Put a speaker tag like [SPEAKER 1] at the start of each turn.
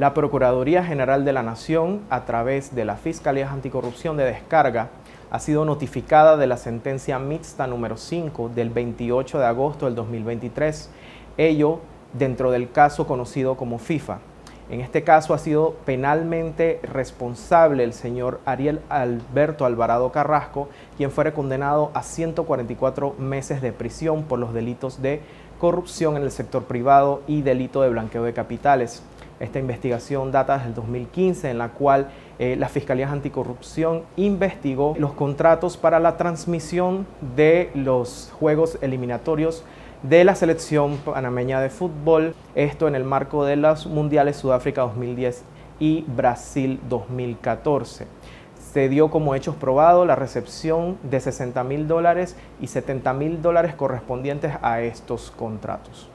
[SPEAKER 1] la Procuraduría General de la Nación, a través de la Fiscalía Anticorrupción de Descarga, ha sido notificada de la sentencia mixta número 5 del 28 de agosto del 2023, ello dentro del caso conocido como FIFA. En este caso ha sido penalmente responsable el señor Ariel Alberto Alvarado Carrasco, quien fue condenado a 144 meses de prisión por los delitos de corrupción en el sector privado y delito de blanqueo de capitales. Esta investigación data desde el 2015 en la cual eh, la Fiscalía Anticorrupción investigó los contratos para la transmisión de los juegos eliminatorios de la selección panameña de fútbol, esto en el marco de los Mundiales Sudáfrica 2010 y Brasil 2014. Se dio como hechos probados la recepción de 60 mil dólares y 70 mil dólares correspondientes a estos contratos.